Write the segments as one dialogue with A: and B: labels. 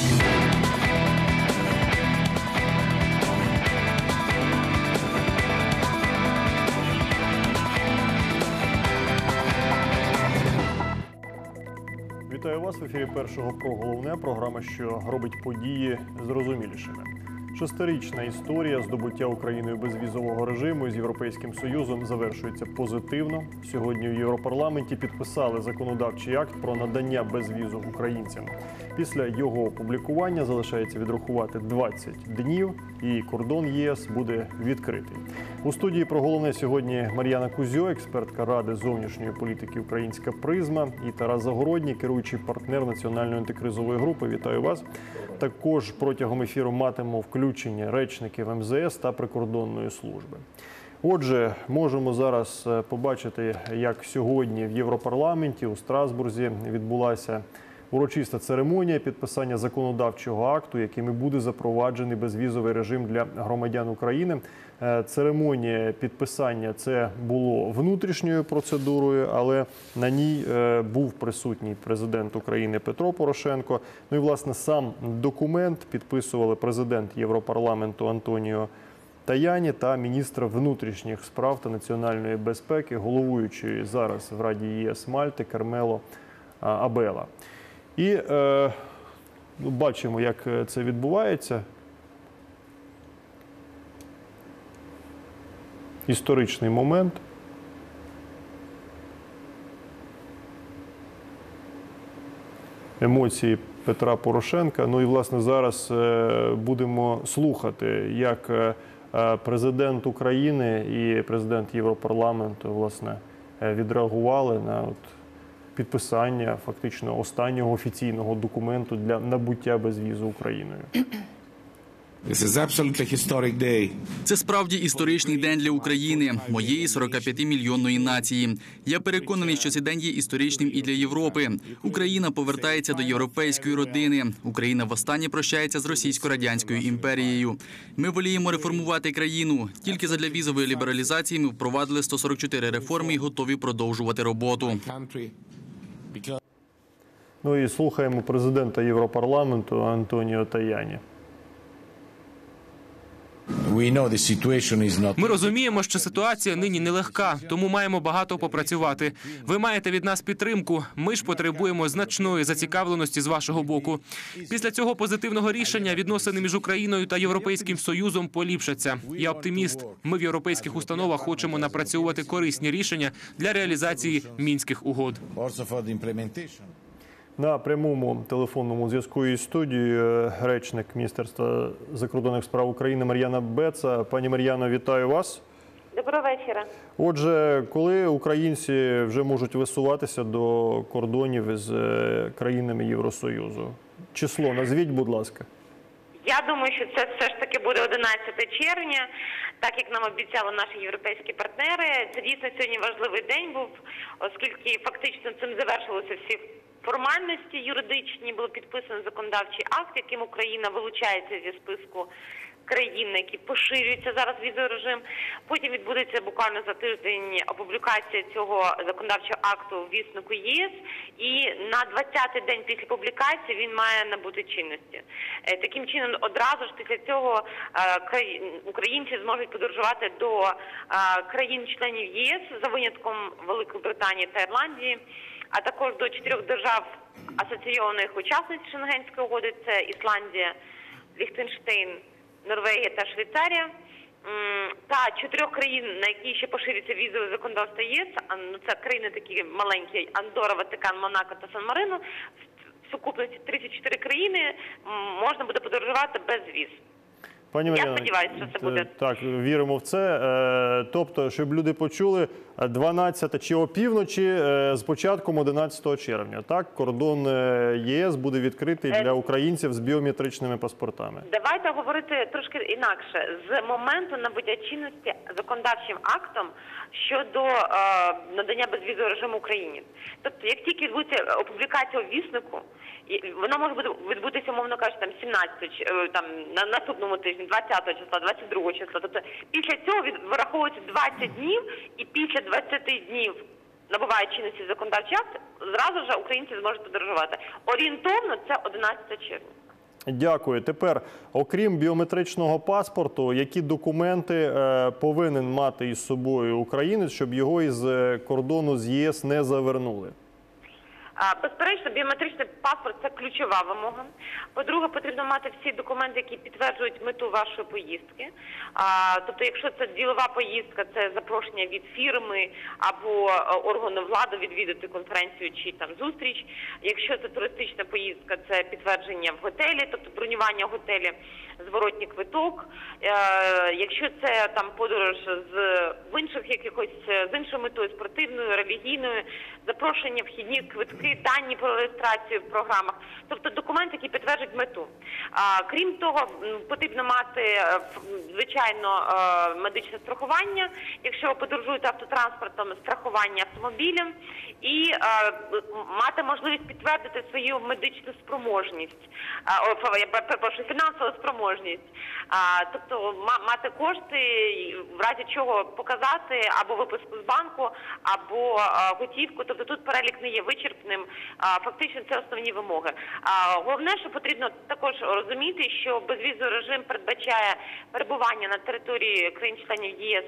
A: Вітаю вас в ефірі першого про головне програма, що робить події зрозумілішими. Шестирічна історія здобуття Україною безвізового режиму з Європейським Союзом завершується позитивно. Сьогодні в Європарламенті підписали законодавчий акт про надання безвізу українцям. Після його опублікування залишається відрахувати 20 днів, і кордон ЄС буде відкритий. У студії про головне сьогодні Мар'яна Кузьо, експертка ради зовнішньої політики Українська призма, і Тарас Загородній, керуючий партнер національної антикризової групи. Вітаю вас. Також протягом ефіру матимемо включення речників МЗС та прикордонної служби. Отже, можемо зараз е, побачити, як сьогодні в Європарламенті у Страсбурзі відбулася урочиста церемонія підписання законодавчого акту, яким і буде запроваджений безвізовий режим для громадян України. Е, Церемонія підписання це було внутрішньою процедурою, але на ній е, був присутній президент України Петро Порошенко. Ну і власне сам документ підписували президент Європарламенту Антоніо. Таяні та міністра внутрішніх справ та національної безпеки, головуючої зараз в Раді ЄС Мальти Кармело Абела. І е, ну, бачимо, як е, це відбувається. Історичний момент. Емоції Петра Порошенка. Ну і власне зараз е, будемо слухати, як е, президент України і президент Європарламенту власне відреагували на от підписання фактично останнього офіційного документу для набуття безвізу Україною.
B: Це справді історичний день для України, моєї 45-мільйонної нації. Я переконаний, що цей день є історичним і для Європи. Україна повертається до європейської родини. Україна востаннє прощається з російсько-радянською імперією. Ми воліємо реформувати країну. Тільки задля візової лібералізації ми впровадили 144 реформи і готові продовжувати роботу.
A: Ну і слухаємо президента Європарламенту Антоніо Таяні.
C: Ми розуміємо, що ситуація нині нелегка, тому маємо багато попрацювати. Ви маєте від нас підтримку. Ми ж потребуємо значної зацікавленості з вашого боку. Після цього позитивного рішення відносини між Україною та Європейським Союзом поліпшаться. Я оптиміст. Ми в європейських установах хочемо напрацьовувати корисні рішення для реалізації мінських угод.
A: На прямому телефонному зв'язку із студією е, речник Міністерства закордонних справ України Мар'яна Беца. Пані Мар'яно, вітаю вас.
D: Доброго вечора.
A: Отже, коли українці вже можуть висуватися до кордонів з е, країнами Євросоюзу? Число назвіть, будь ласка.
D: Я думаю, що це все ж таки буде 11 червня, так як нам обіцяли наші європейські партнери. Це дійсно сьогодні важливий день був, оскільки фактично цим завершилися всі формальності юридичні. Було підписано законодавчий акт, яким Україна вилучається зі списку країн, які поширюються зараз візовий режим. Потім відбудеться буквально за тиждень опублікація цього законодавчого акту в віснику ЄС, і на 20-й день після публікації він має набути чинності. Е, Таким чином, одразу ж після цього е, українці зможуть подорожувати до е, країн-членів ЄС за винятком Великої Британії та Ірландії. А також до чотирьох держав асоційованих учасниць Шенгенської угоди це Ісландія, Ліхтенштейн, Норвегія та Швейцарія. Та чотирьох країн, на які ще поширюється візове законодавство ЄС, ну це країни такі маленькі: Андора, Ватикан, Монако та Сан Марино. В сукупності 34 країни можна буде подорожувати без віз.
A: Пані
D: Я
A: Мар'яно,
D: сподіваюся, що це буде.
A: Так, віримо в це. Е, Тобто, щоб люди почули, е, 12 чи опівночі е, з початком 11 червня. Так, кордон е, ЄС буде відкритий
D: Е,
A: для українців з біометричними паспортами.
D: Давайте говорити трошки інакше з моменту набуття чинності законодавчим актом щодо е, надання безвізового режиму Україні. Тобто, як тільки відбудеться опублікація у віснику, вона може бути відбутися, умовно кажучи, там 17 чи, е, там на наступному тижні, 20 числа, 22 числа. Тобто після цього від вираховується 20 днів, і після 20 днів набуває чинності законодавчий акт, зразу ж українці зможуть подорожувати. Орієнтовно це 11 червня.
A: Дякую. Тепер, окрім біометричного паспорту, які документи е, повинен мати із собою українець, щоб його із е, кордону з ЄС не завернули?
D: Безперечно, біометричний паспорт це ключова вимога. По-друге, потрібно мати всі документи, які підтверджують мету вашої поїздки. Тобто, якщо це ділова поїздка, це запрошення від фірми або е, органу влади відвідати конференцію чи там зустріч. Якщо це туристична поїздка, це підтвердження в готелі, тобто бронювання готелі, зворотній квиток. Е, якщо це там подорож з в інших якихось е, з іншою метою спортивною, релігійною, запрошення, вхідні квитки, дані про реєстрацію в програмах, тобто документи, які підтверджують мету. Крім того, потрібно мати е, звичайно е, медичне страхування, якщо ви подорожуєте автотранспортом, страхування автомобілем, і е, мати можливість підтвердити свою медичну спроможність, перепрошую, фінансову спроможність. Тобто мати кошти, в разі чого показати або виписку з банку, або готівку. Тобто тут перелік не є вичерпним. А, фактично це основні вимоги. А, головне, що потрібно також розуміти, що безвізовий режим передбачає перебування на території країн-членів ЄС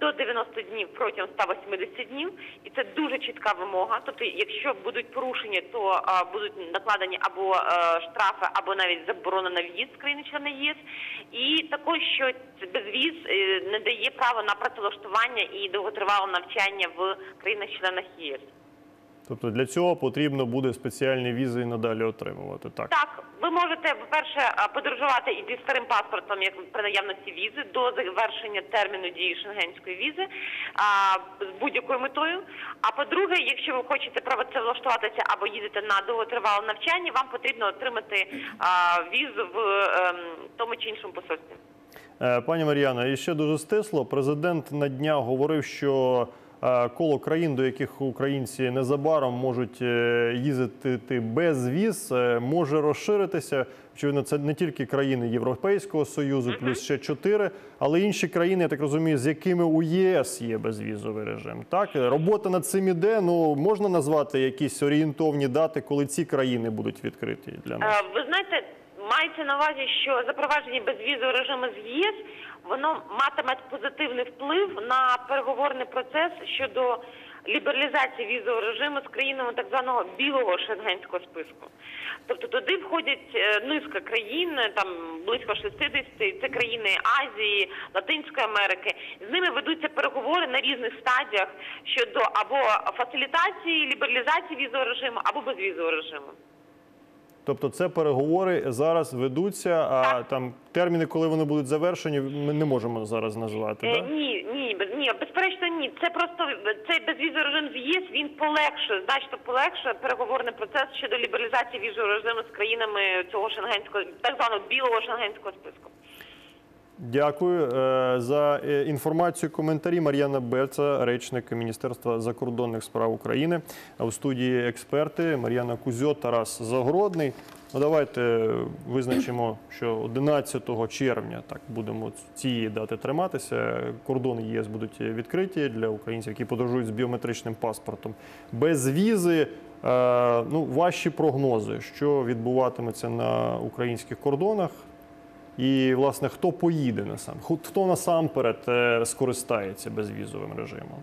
D: до 90 днів протягом 180 днів, і це дуже чітка вимога. Тобто, якщо будуть порушення, то а, будуть накладені або е, штрафи, або навіть заборона на в'їзд країни-члени ЄС. І також, що безвіз е, не дає права на працевлаштування і довготривале навчання в країнах-членах ЄС.
A: Тобто для цього потрібно буде спеціальні візи і надалі отримувати. Так.
D: Так, ви можете, по-перше, подорожувати і зі старим паспортом, як при наявності візи, до завершення терміну дії шенгенської візи а, з будь-якою метою. А по-друге, якщо ви хочете працевлаштуватися або їдете на довготривале навчання, вам потрібно отримати а, візу в ем, тому чи іншому посольстві.
A: Е, Пані Мар'яна, і ще дуже стисло. Президент на днях говорив, що коло країн, до яких українці незабаром можуть е, їздити без віз, е, може розширитися. Очевидно, це не тільки країни Європейського союзу, плюс ще чотири, але інші країни, я так розумію, з якими у ЄС є безвізовий режим. Так, робота над цим іде. Ну можна назвати якісь орієнтовні дати, коли ці країни будуть відкриті для нас.
D: Ви знаєте, мається на увазі, що запровадження безвізового режиму з ЄС воно матиме позитивний вплив на переговорний процес щодо лібералізації візового режиму з країнами так званого білого шенгенського списку. Тобто туди входять е, низка країн, там близько 60, це країни Азії, Латинської Америки. З ними ведуться переговори на різних стадіях щодо або фасилітації, лібералізації візового режиму, або безвізового режиму.
A: Тобто, це переговори зараз ведуться. А там терміни, коли вони будуть завершені, ми не можемо зараз назвати.
D: Е,
A: Да?
D: Ні, ні, ні, безперечно, ні. Це просто цей безвізовий режим з ЄС він полегшує, значно полегшує переговорний процес щодо лібералізації візового режиму з країнами цього шенгенського, так званого білого шенгенського списку.
A: Дякую е, за е, інформацію. Коментарі Мар'яна Берца, речник Міністерства закордонних справ України. У студії експерти Мар'яна Кузьо, Тарас Загородний. Ну, давайте визначимо, що 11 червня так будемо цієї дати триматися. Кордони ЄС будуть відкриті для українців, які подорожують з біометричним паспортом. Без візи. Е, Ну, ваші прогнози, що відбуватиметься на українських кордонах, і, власне, хто поїде на сам Хто насамперед е, скористається безвізовим режимом?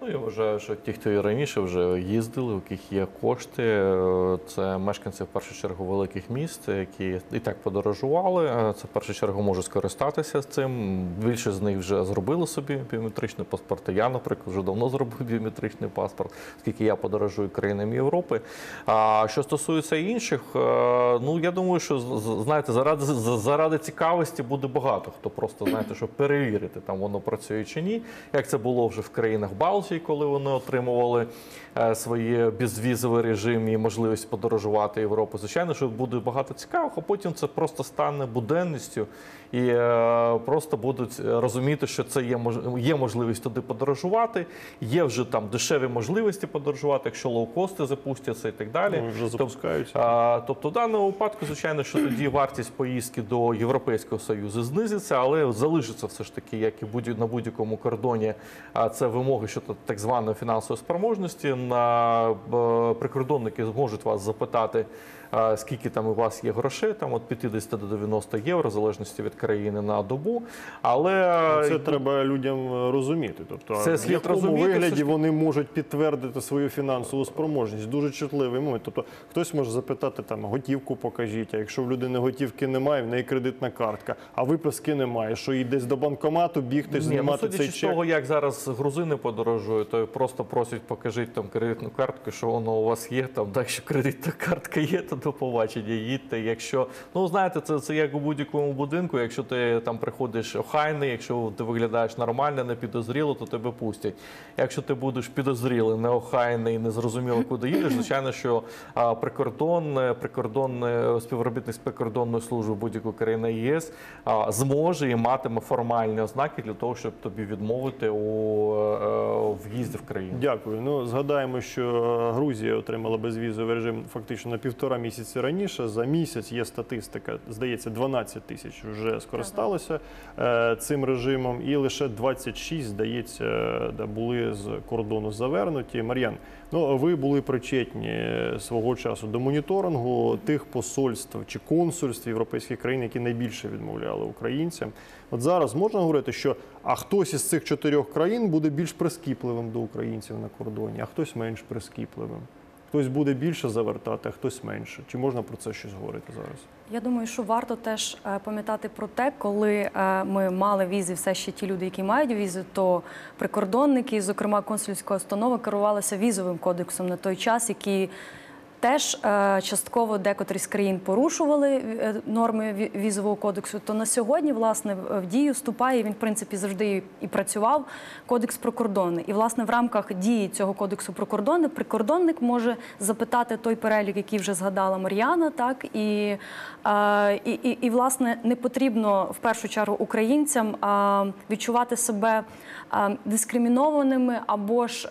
E: Ну, я вважаю, що ті, хто і раніше вже їздили, у яких є кошти, е, це мешканці в першу чергу великих міст, які і так подорожували. е, Це в першу чергу можуть скористатися цим. Більше з них вже зробили собі біометричний паспорт. Я, наприклад, вже давно зробив біометричний паспорт, оскільки я подорожую країнами Європи. А що стосується інших, е, ну я думаю, що знаєте, заради заради цікавості буде багато хто просто знаєте, щоб перевірити, там воно працює чи ні. Як це було вже в країнах Балтії, коли вони отримували е, свої безвізовий режим і можливість подорожувати Європу. Звичайно, що буде багато цікавих, а потім це просто стане буденністю і е, просто будуть розуміти, що це є є можливість туди подорожувати. Є вже там дешеві можливості подорожувати, якщо лоукости запустяться і так далі.
A: Ну, вже запускаються.
E: Тобто, в даному випадку, звичайно, що тоді вартість поїздки до Європейського союзу знизиться, але залишиться все ж таки, як і будь- на будь-якому кордоні. А це вимоги щодо так званої фінансової спроможності. На е, прикордонники зможуть вас запитати скільки там у вас є грошей, там від 50 до 90 євро, в залежності від країни на добу. Але
A: Це треба людям розуміти. Тобто,
E: Це
A: в якому
E: розуміти,
A: вигляді
E: ж-
A: вони можуть підтвердити свою фінансову спроможність. Дуже чутливий момент. Тобто, хтось може запитати там готівку покажіть. А якщо в людини готівки немає, в неї кредитна картка, а виписки немає. Що їй десь до банкомату бігти,
E: Ні, ну,
A: знімати цей
E: з того, як зараз грузини подорожують, то просто просять покажіть там кредитну картку, що воно у вас є. Там так, що кредитна картка є, то до побачення їдьте. Якщо ну знаєте, це, це як у будь-якому будинку. Якщо ти там приходиш охайний, якщо ти виглядаєш нормально, не підозріло, то тебе пустять. Якщо ти будеш підозрілий, неохайний, незрозуміло, куди їдеш, звичайно, що прикордон, прикордон, співробітник з прикордонної служби будь-якої країни ЄС зможе і матиме формальні ознаки для того, щоб тобі відмовити у е, в'їзді в країну.
A: Дякую. Ну згадаємо, що Грузія отримала безвізовий режим фактично на півтора місяці раніше. За місяць є статистика, здається, 12 тисяч вже скористалися е, цим режимом, і лише 26, здається, були з кордону завернуті. Мар'ян, ну ви були причетні е, свого часу до моніторингу тих посольств чи консульств європейських країн, які найбільше відмовляли українцям. От зараз можна говорити, що а хтось із цих чотирьох країн буде більш прискіпливим до українців на кордоні, а хтось менш прискіпливим. Хтось буде більше завертати, а хтось менше. Чи можна про це щось говорити зараз?
F: Я думаю, що варто теж е, пам'ятати про те, коли е, ми мали візи, все ще ті люди, які мають візи, то прикордонники, зокрема консульська установа, керувалися візовим кодексом на той час, який теж е, частково декотрі з країн порушували е, норми ві- візового кодексу. То на сьогодні, власне, в дію вступає він, в принципі, завжди і- працював кодекс про кордони. І власне в рамках дії цього кодексу про кордони прикордонник може запитати той перелік, який вже згадала Мар'яна, так і, е, і, і, і власне не потрібно в першу чергу українцям відчувати себе дискримінованими або ж.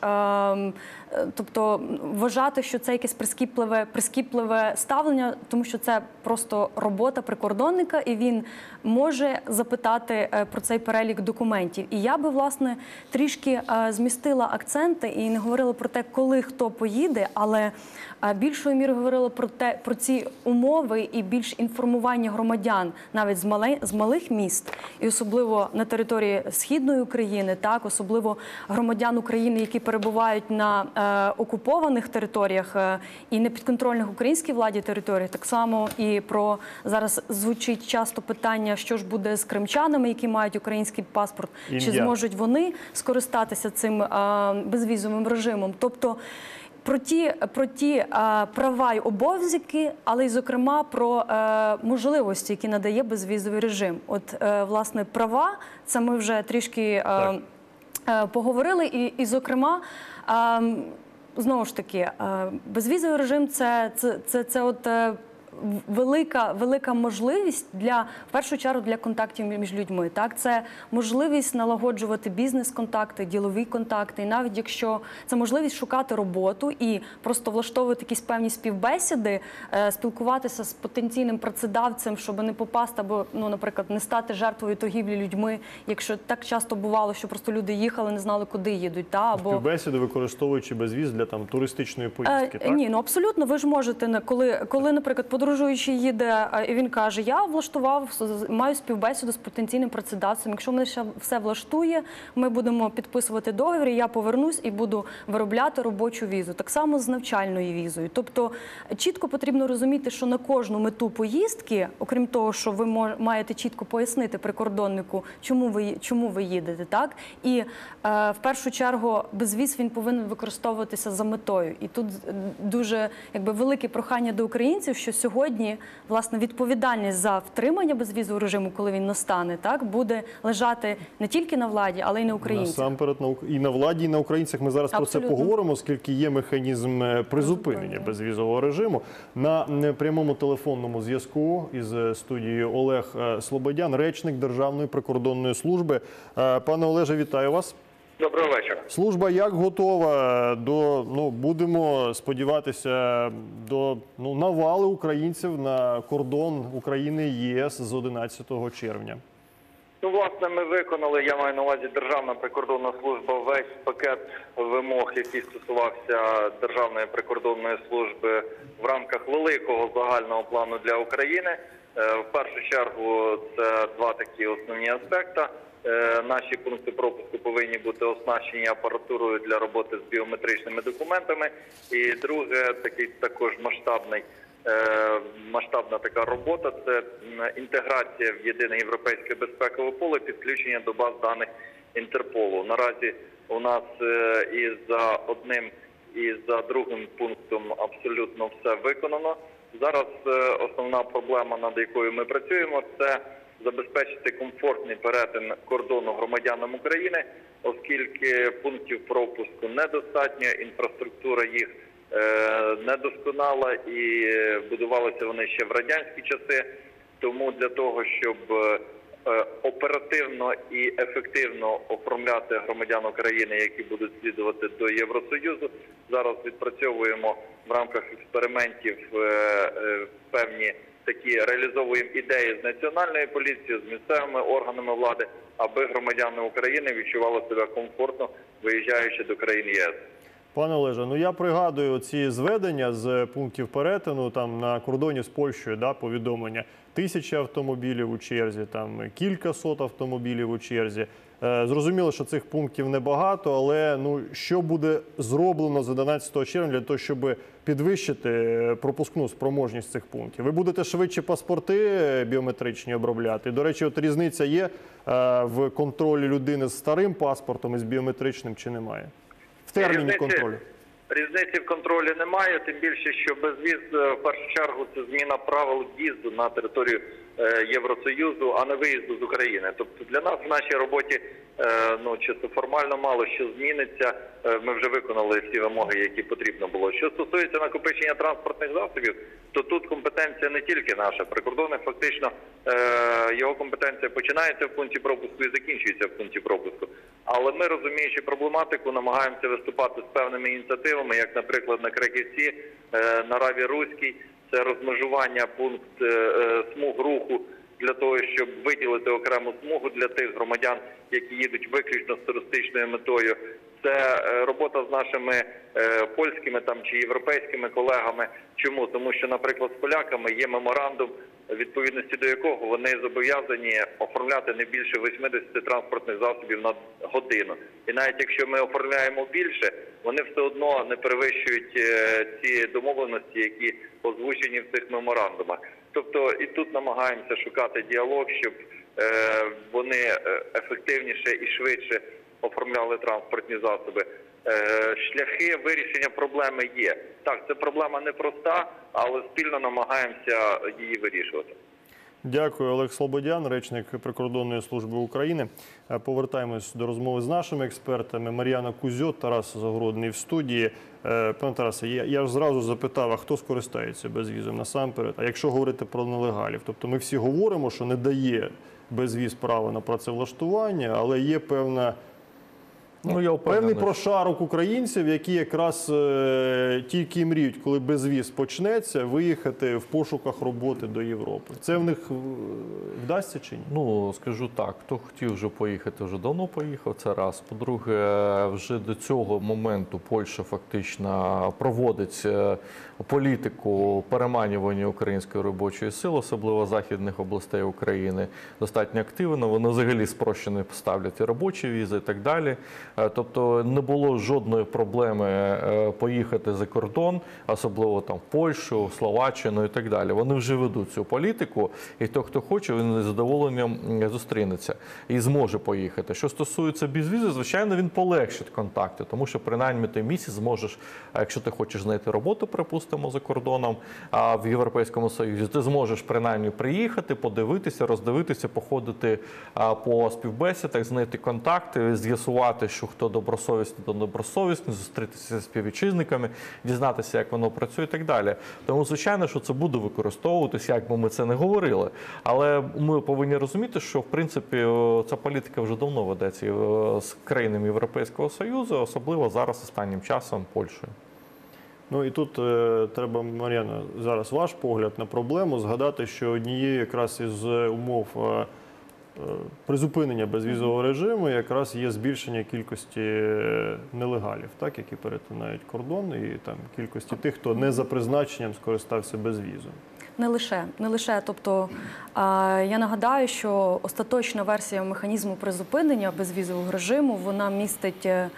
F: Е, Тобто вважати, що це якесь прискіпливе, прискіпливе ставлення, тому що це просто робота прикордонника, і він може запитати е, про цей перелік документів. І я би власне трішки е, змістила акценти і не говорила про те, коли хто поїде, але більшою мірою говорила про те, про ці умови і більш інформування громадян навіть з мале, з малих міст, і особливо на території східної України, так особливо громадян України, які перебувають на окупованих територіях е, і непідконтрольних українській владі територіях. Так само і про зараз звучить часто питання, що ж буде з кримчанами, які мають український паспорт, чи зможуть вони скористатися цим е, безвізовим режимом, тобто. Про ті, про ті е, права й обов'язки, але й зокрема про е, можливості, які надає безвізовий режим. От е, власне права, це ми вже трішки е,
A: Так.
F: е, поговорили, і, і зокрема. Е, Знову ж таки, е, безвізовий режим це, це, це, це от е, велика, велика можливість для в першу чергу для контактів між людьми. Так, це можливість налагоджувати бізнес-контакти, ділові контакти, і навіть якщо це можливість шукати роботу і просто влаштовувати якісь певні співбесіди, е, спілкуватися з потенційним працедавцем, щоб не попасти або, ну, наприклад, не стати жертвою торгівлі людьми, якщо так часто бувало, що просто люди їхали, не знали, куди їдуть, та або
A: Співбесіди, використовуючи безвіз для там туристичної поїздки.
F: Е,
A: так?
F: Ні, ну абсолютно. Ви ж можете коли, коли, наприклад, подорожуючий їде, е, і він каже: Я влаштував маю співбесіду з потенційним працедавцем. Якщо мене ще все влаштує, ми будемо підписувати договір. і Я повернусь і буду виробляти робочу візу. Так само з навчальною візою. Тобто чітко потрібно розуміти, що на кожну мету поїздки, окрім того, що ви маєте чітко пояснити прикордоннику, чому ви чому ви їдете, так і е, в першу чергу безвіз він повинен використовуватися за метою. І тут е, дуже якби велике прохання до українців, що сьогодні власне відповідальність за втримання безвізового режиму, коли він настане, так буде лежати не тільки на владі, але й на українцях.
A: Насамперед на і на владі, і на українцях. Ми зараз про це поговоримо, оскільки є механізм е, призупинення безвізового режиму. На е, прямому телефонному зв'язку із е, студією Олег Слободян, речник Державної прикордонної служби. Пане Олеже, вітаю вас.
G: Доброго вечора.
A: Служба як готова до ну будемо сподіватися до ну навали українців на кордон України ЄС з 11 червня.
G: Ну, власне, ми виконали, я маю на увазі Державна прикордонна служба, весь пакет вимог, який стосувався Державної прикордонної служби в рамках великого загального плану для України. Е, В першу чергу це два такі основні аспекти. Е, Наші пункти пропуску повинні бути оснащені апаратурою для роботи з біометричними документами. І друге, такий також масштабний е, масштабна така робота це інтеграція в єдине європейське безпекове поле, підключення до баз даних Інтерполу. Наразі у нас е, і за одним і за другим пунктом абсолютно все виконано. Зараз основна проблема, над якою ми працюємо, це забезпечити комфортний перетин кордону громадянам України, оскільки пунктів пропуску недостатньо, інфраструктура їх е, недосконала і будувалися вони ще в радянські часи. Тому для того, щоб е, оперативно і ефективно оформляти громадян України, які будуть слідувати до Євросоюзу, зараз відпрацьовуємо в рамках експериментів е, певні такі реалізовуємо ідеї з національною поліцією, з місцевими органами влади, аби громадяни України відчували себе комфортно, виїжджаючи до країн ЄС.
A: Пане Олеже, ну я пригадую ці зведення з пунктів перетину там на кордоні з Польщею, да, повідомлення. Тисяча автомобілів у черзі, там кілька сот автомобілів у черзі. Е, зрозуміло, що цих пунктів небагато, але ну що буде зроблено з 11 червня для того, щоб підвищити е, пропускну спроможність цих пунктів? Ви будете швидше паспорти е, біометричні обробляти. До речі, от різниця є е, в контролі людини з старим паспортом і з біометричним чи немає? В терміні
G: Різниці-
A: контролю.
G: Різниці в контролі немає, тим більше, що безвіз е, в першу чергу це зміна правил в'їзду на територію Євросоюзу, а не виїзду з України. Тобто для нас в нашій роботі е, ну чисто формально мало що зміниться. Е, Ми вже виконали всі вимоги, які потрібно було. Що стосується накопичення транспортних засобів, то тут компетенція не тільки наша. Прикордонник фактично е, його компетенція починається в пункті пропуску і закінчується в пункті пропуску. Але ми, розуміючи проблематику, намагаємося виступати з певними ініціативами, як, наприклад, на Краківці, е, на Раві Руській, це розмежування пункт е, е, смуг руху для того, щоб виділити окрему смугу для тих громадян, які їдуть виключно з туристичною метою. Це е, робота з нашими польськими там чи європейськими колегами. Чому? Тому що, наприклад, з поляками є меморандум, відповідності до якого вони зобов'язані оформляти не більше 80 транспортних засобів на годину. І навіть якщо ми оформляємо більше, вони все одно не перевищують е, ці домовленості, які озвучені в цих меморандумах. Тобто і тут намагаємося шукати діалог, щоб е, вони е, ефективніше і швидше оформляли транспортні засоби. Е, Шляхи вирішення проблеми є. Так, це проблема непроста, але спільно намагаємося її вирішувати.
A: Дякую, Олег Слободян, речник прикордонної служби України. Е, Повертаємось до розмови з нашими експертами. Мар'яна Кузьот, Тарас Загородний в студії. Е, Пане Тарасе, я, я ж зразу запитав, а хто скористається безвізом насамперед? А якщо говорити про нелегалів, тобто ми всі говоримо, що не дає безвіз право на працевлаштування, але є певна
E: Ну, я
A: Певний прошарок українців, які якраз е, тільки мріють, коли безвіз почнеться, виїхати в пошуках роботи до Європи. Це в них е, вдасться чи ні?
E: Ну, скажу так, хто хотів вже поїхати, вже давно поїхав. Це раз. По-друге, вже до цього моменту Польща фактично проводить е, політику переманювання української робочої сили, особливо західних областей України, достатньо активно. Вони взагалі спрощено ставлять і робочі візи і так далі. Е, Тобто не було жодної проблеми е, поїхати за кордон, особливо там в Польщу, Словаччину і так далі. Вони вже ведуть цю політику, і хто хто хоче, він з задоволенням зустрінеться і зможе поїхати. Що стосується безвізи, звичайно, він полегшить контакти, тому що принаймні ти місяць зможеш, якщо ти хочеш знайти роботу, припустимо, за кордоном а в Європейському Союзі, ти зможеш принаймні приїхати, подивитися, роздивитися, походити по співбесідах, знайти контакти, з'ясувати, що хто добросовісний, то добросовісний, зустрітися з співвітчизниками, дізнатися, як воно працює і так далі. Тому, звичайно, що це буде використовуватися, як би ми це не говорили. Але ми повинні розуміти, що в принципі ця політика вже давно ведеться е, з країнами Європейського Союзу, особливо зараз останнім часом Польщею.
A: Ну і тут е, треба, Мар'яна, зараз ваш погляд на проблему згадати, що однією якраз із умов е, призупинення безвізового режиму якраз є збільшення кількості е, нелегалів, так, які перетинають кордон, і там кількості тих, хто не за призначенням скористався безвізом.
F: Не лише, не лише. Тобто я нагадаю, що остаточна версія механізму призупинення безвізового режиму вона містить е,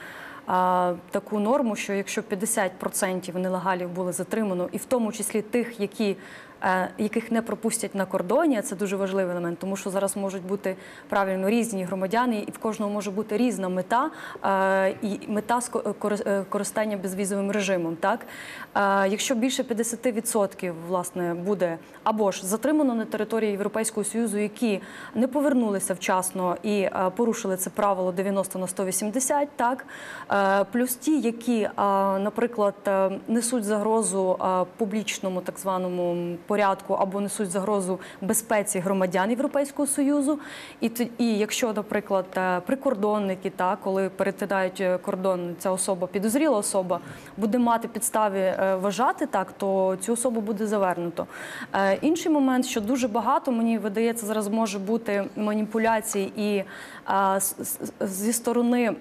F: таку норму, що якщо 50% нелегалів були затримано, і в тому числі тих, які яких не пропустять на кордоні, це дуже важливий елемент, тому що зараз можуть бути правильно різні громадяни, і в кожного може бути різна мета е, і мета е, користання безвізовим режимом. Так, Е, якщо більше 50% власне буде або ж затримано на території Європейського союзу, які не повернулися вчасно і е, порушили це правило 90 на 180, так Е, плюс ті, які, е, наприклад, е, несуть загрозу е, публічному так званому порядку або несуть загрозу безпеці громадян Європейського союзу, і і якщо, наприклад, е, прикордонники, так, коли перетинають е, кордон, ця особа підозріла особа, буде мати підстави е, вважати так, то цю особу буде завернуто. Інший момент, що дуже багато мені видається зараз може бути маніпуляцій і зі сторони.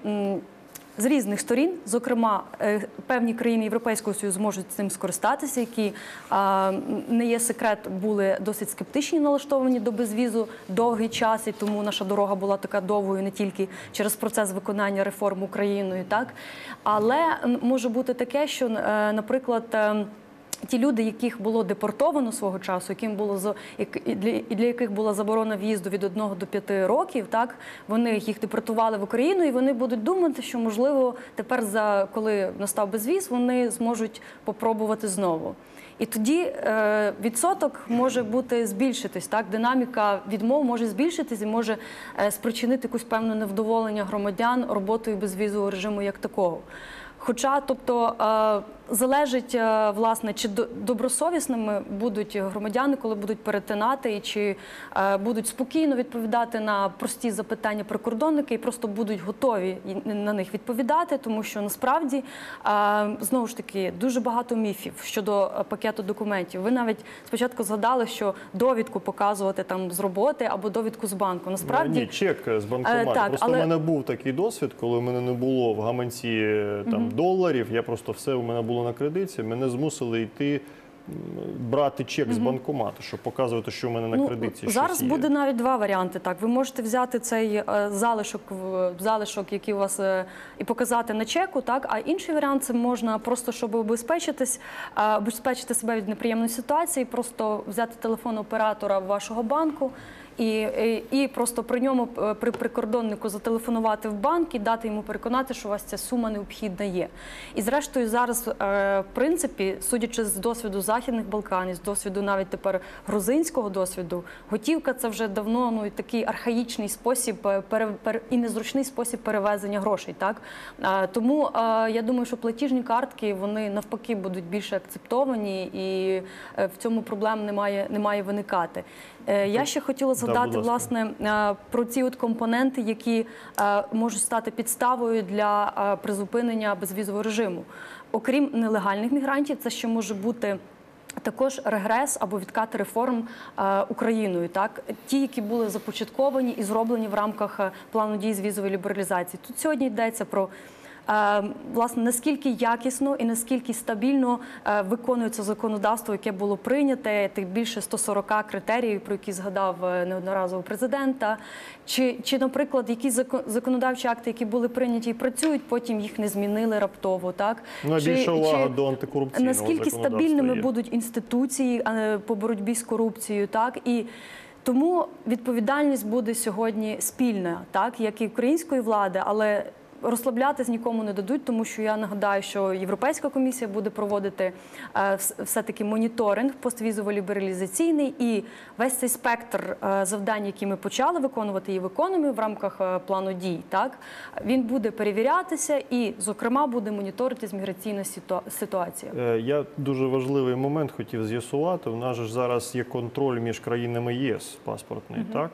F: З різних сторін, зокрема, е, певні країни Європейського Союзу можуть цим скористатися, які не є секрет, були досить скептичні налаштовані до безвізу довгий час, і тому наша дорога була така довгою не тільки через процес виконання реформ Україною, так але може бути таке, що, е, наприклад. Ті люди, яких було депортовано свого часу, яким було і для яких була заборона в'їзду від 1 до 5 років, так вони їх депортували в Україну, і вони будуть думати, що можливо тепер, за коли настав безвіз, вони зможуть попробувати знову. І тоді е, відсоток може бути збільшитись. Так, динаміка відмов може збільшитись і може е, спричинити якусь певне невдоволення громадян роботою безвізового режиму як такого. Хоча, тобто, е, залежить е, власне, чи до- добросовісними будуть громадяни, коли будуть перетинати, і чи е, будуть спокійно відповідати на прості запитання прикордонники, і просто будуть готові на них відповідати, тому що насправді е, знову ж таки дуже багато міфів щодо пакету документів. Ви навіть спочатку згадали, що довідку показувати там з роботи або довідку з банку. Насправді
A: Ні, чек з банкомату.
F: Так,
A: просто
F: але-
A: в мене був такий досвід, коли в мене не було в гаманці там доларів. Я просто все у мене було на кредиті. Мене змусили йти. Брати чек з банкомату, щоб показувати, що в мене на кредиті
F: Ну, зараз
A: є.
F: буде навіть два варіанти. Так, ви можете взяти цей е, залишок, залишок, який у вас е, і показати на чеку. Так, а інший варіант це можна просто, щоб обезпечитись, е, обезпечити себе від неприємної ситуації, просто взяти телефон оператора вашого банку. І, і, просто при ньому е, при прикордоннику зателефонувати в банк і дати йому переконати, що у вас ця сума необхідна є. І зрештою, зараз, е, в принципі, судячи з досвіду західних Балканів, з досвіду навіть тепер грузинського досвіду, готівка це вже давно ну такий архаїчний спосіб е, пере, пере- і незручний спосіб перевезення грошей. Так тому я думаю, що платіжні картки вони навпаки будуть більше акцептовані, і в цьому проблем немає, немає виникати. Е, Я ще хотіла згадати
A: ласка.
F: власне е, про ці от компоненти, які е, можуть стати підставою для призупинення безвізового режиму. Окрім нелегальних мігрантів, це ще може бути. Також регрес або відкати реформ е, Україною, так ті, які були започатковані і зроблені в рамках плану дій з візової лібералізації. Тут сьогодні йдеться про власне наскільки якісно і наскільки стабільно е, виконується законодавство, яке було прийняте, тих більше 140 критеріїв, про які згадав е, неодноразово президента. Чи, чи, наприклад, якісь закон- законодавчі акти, які були прийняті і працюють, потім їх не змінили раптово, так
A: Ну,
F: Чи-
A: увага
F: чи-
A: до антикорупційного
F: наскільки стабільними
A: є.
F: будуть інституції е, по боротьбі з корупцією, так і тому відповідальність буде сьогодні спільна, так як і української влади, але. Розслаблятись нікому не дадуть, тому що я нагадаю, що Європейська комісія буде проводити е, все-таки моніторинг поствізово-лібералізаційний і весь цей спектр е, завдань, які ми почали виконувати і виконуємо в рамках е, плану дій, так він буде перевірятися і, зокрема, буде моніторитись міграційна ситуа- ситуація.
A: Я дуже важливий момент хотів з'ясувати. У нас ж зараз є контроль між країнами ЄС паспортний, так?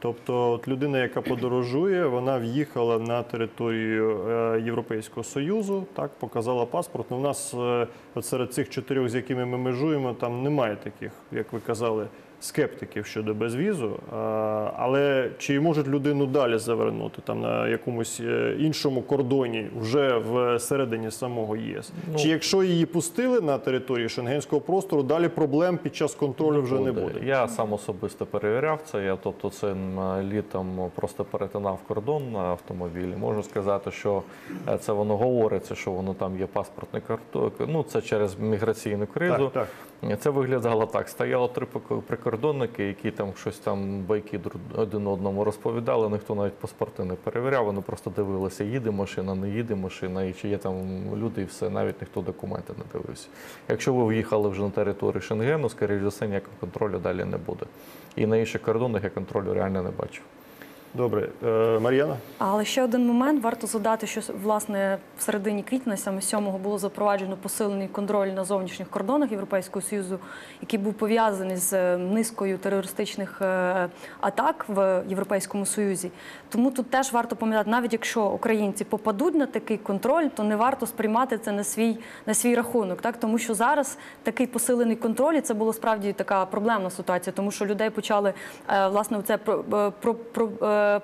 A: Тобто, от людина, яка подорожує, вона в'їхала на територію е, Європейського Союзу, так показала паспорт. Ну, у нас е, от серед цих чотирьох, з якими ми межуємо, там немає таких, як ви казали, скептиків щодо безвізу. Але чи можуть людину далі завернути там на якомусь е, іншому кордоні вже в середині самого ЄС? Чи якщо її пустили на території шенгенського простору, далі проблем під час контролю вже не буде?
E: Я сам особисто перевіряв це. Я тобто цим е, літом просто перетинав кордон на автомобілі. Можу сказати, що е, це воно говориться, що воно там є паспортний картон. Ну це через міграційну кризу.
A: Так, так.
E: Це виглядало так. Стояло три пок- прикордонники, які там щось там байки один одному розповідали. Ніхто навіть паспорти не перевіряв. Вони просто дивилися, їде машина, не їде машина, і чи є там люди, і все. Навіть ніхто документи не дивився. Якщо ви в'їхали вже на територію Шенгену, скоріш за все, ніякого контролю далі не буде. І на інших кордонах я контролю реально не бачу.
A: Добре, Е, Мар'яна?
F: Але ще один момент варто згадати, що власне в середині квітня, саме 7-го, було запроваджено посилений контроль на зовнішніх кордонах Європейського союзу, який був пов'язаний з е, низкою терористичних е, атак в Європейському Союзі. Тому тут теж варто пам'ятати, навіть якщо українці попадуть на такий контроль, то не варто сприймати це на свій на свій рахунок, так тому що зараз такий посилений контроль, і це було справді така проблемна ситуація, тому що людей почали е, власне це про, про, про,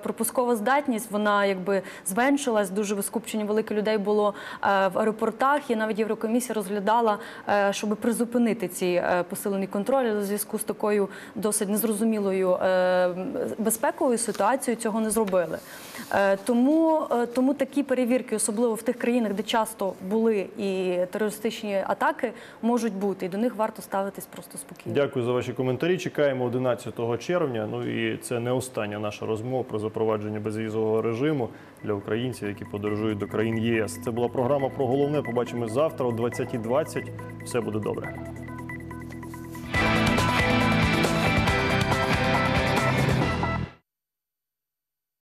F: пропускова здатність. Вона якби зменшилась. Дуже скупчення велике людей було е, в аеропортах. І навіть Єврокомісія розглядала, е, щоб призупинити ці е, посилені контролі у зв'язку з такою досить незрозумілою е, безпековою ситуацією. Цього не зробили. Е, Тому, е, тому такі перевірки, особливо в тих країнах, де часто були і терористичні атаки, можуть бути, і до них варто ставитись просто спокійно.
A: Дякую за ваші коментарі. Чекаємо 11 червня. Ну і це не остання наша розмова про запровадження безвізового режиму для українців, які подорожують до країн ЄС. Це була програма про головне. Побачимось завтра о 20.20. Все буде добре.